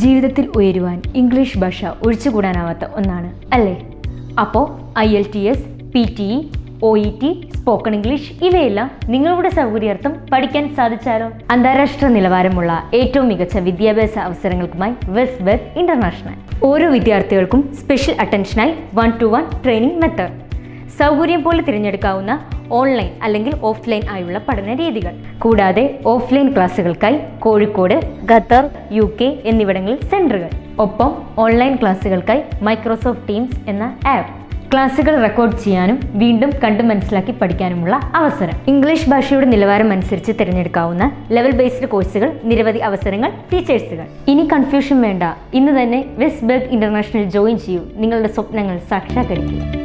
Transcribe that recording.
ജീവിതത്തിൽ ഉയരുവാൻ ഇംഗ്ലീഷ് ഭാഷ ഒഴിച്ചുകൂടാനാവാത്ത ഒന്നാണ് അല്ലേ? അപ്പോൾ IELTS P T E O E T spoken English ഇവയെല്ലാം നിങ്ങളുടെ സൗകര്യാർത്ഥം പഠിക്കാൻ സാധിച്ചാലോ? അന്താരാഷ്ട്ര നിലവാരമുള്ള ഏറ്റവും മികച്ച വിദ്യാഭ്യാസ അവസരങ്ങൾക്കുമായി വെസ്റ്റ് വെബ് ഇന്റർനാഷണൽ ഓരോ വിദ്യാർത്ഥികൾക്കും special അറ്റൻഷനായി one to one training method സൗകര്യം പോലെ തിരഞ്ഞെടുക്കാവുന്ന ഓൺലൈൻ അല്ലെങ്കിൽ ഓഫ്ലൈൻ ആയുള്ള പഠന രീതികൾ. കൂടാതെ ഓഫ്ലൈൻ ക്ലാസ്സുകൾക്കായി കോഴിക്കോട് ഖത്തർ യു കെ എന്നിവിടങ്ങളിൽ സെന്ററുകൾ ഒപ്പം ഓൺലൈൻ ക്ലാസ്സുകൾക്കായി മൈക്രോസോഫ്റ്റ് ടീംസ് എന്ന ആപ്പ് ക്ലാസ്സുകൾ റെക്കോർഡ് ചെയ്യാനും വീണ്ടും കണ്ടു മനസ്സിലാക്കി പഠിക്കാനുമുള്ള അവസരം. ഇംഗ്ലീഷ് ഭാഷയുടെ നിലവാരം അനുസരിച്ച് തിരഞ്ഞെടുക്കാവുന്ന ലെവൽ ബേസ്ഡ് കോഴ്സുകൾ നിരവധി അവസരങ്ങൾ ടീച്ചേഴ്സുകൾ ഇനി കൺഫ്യൂഷൻ വേണ്ട. ഇന്ന് തന്നെ വെസ്റ്റ് ബെർഗ് ഇന്റർനാഷണൽ ജോയിൻ ചെയ്യൂ. നിങ്ങളുടെ സ്വപ്നങ്ങൾ സാക്ഷാത്കരിക്കൂ.